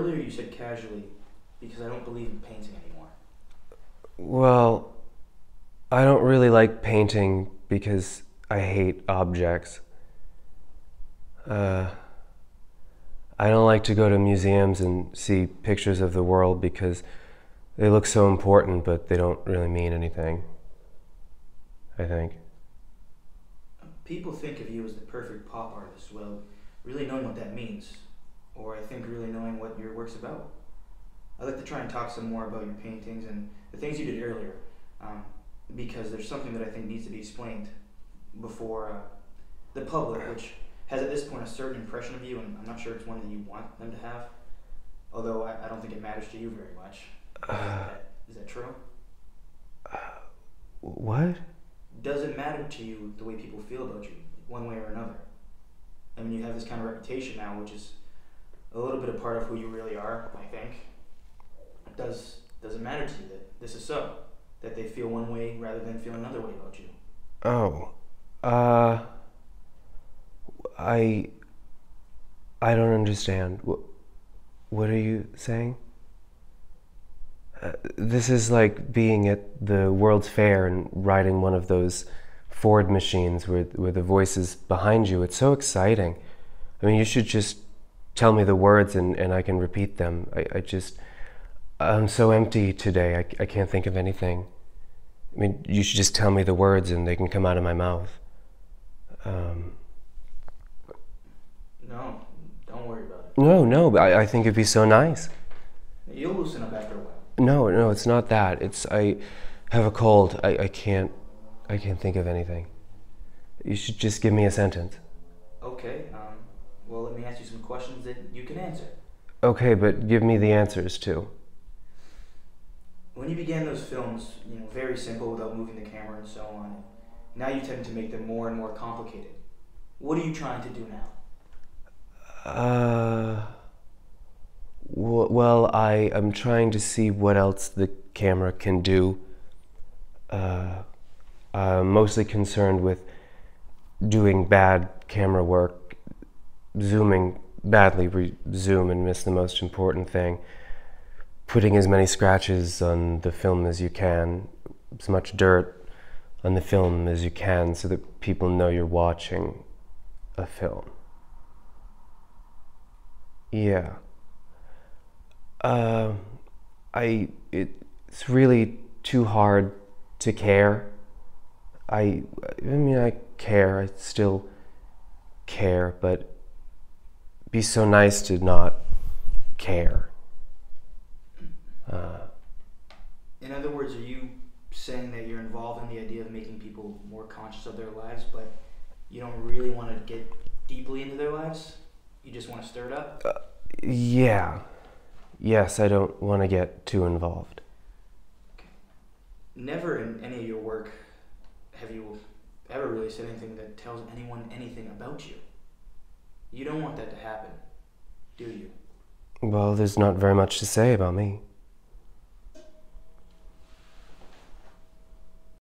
Earlier you said casually, because I don't believe in painting anymore. Well, I don't really like painting because I hate objects. Uh, I don't like to go to museums and see pictures of the world because they look so important, but they don't really mean anything. I think. People think of you as the perfect pop artist. Well, really knowing what that means, or I think really knowing what your work's about. I'd like to try and talk some more about your paintings and the things you did earlier, um, because there's something that I think needs to be explained before uh, the public, which has at this point a certain impression of you, and I'm not sure it's one that you want them to have. Although I, I don't think it matters to you very much. Is that, is that true? What? Does it matter to you the way people feel about you, one way or another? I mean, you have this kind of reputation now, which is a little bit a part of who you really are. I think. Does does it matter to you that this is so? That they feel one way rather than feel another way about you? Oh, uh, I, I don't understand. What, what are you saying? Uh, this is like being at the World's Fair and riding one of those Ford machines where, where the voice is behind you. It's so exciting. I mean, you should just tell me the words and, and I can repeat them. I, I just, I'm so empty today. I, I can't think of anything. I mean, you should just tell me the words and they can come out of my mouth. Um, No, don't worry about it. no, no, I, I think it'd be so nice. You'll loosen up after a while. No, no, it's not that. It's I have a cold. I, I can't I can't think of anything. You should just give me a sentence. Okay. Um, well, let me ask you some questions that you can answer. Okay, but give me the answers too. When you began those films, you know, very simple without moving the camera and so on. Now you tend to make them more and more complicated. What are you trying to do now? Uh well, I am trying to see what else the camera can do. Uh, I'm mostly concerned with doing bad camera work, zooming badly, we zoom and miss the most important thing. Putting as many scratches on the film as you can, as much dirt on the film as you can, so that people know you're watching a film. Yeah. Uh, I it's really too hard to care. I I mean I care. I still care, but be so nice to not care. Uh, In other words, are you saying that you're involved in the idea of making people more conscious of their lives, but you don't really want to get deeply into their lives? You just want to stir it up? yeah. Yes, I don't want to get too involved. Never in any of your work have you ever really said anything that tells anyone anything about you. You don't want that to happen, do you? Well, there's not very much to say about me.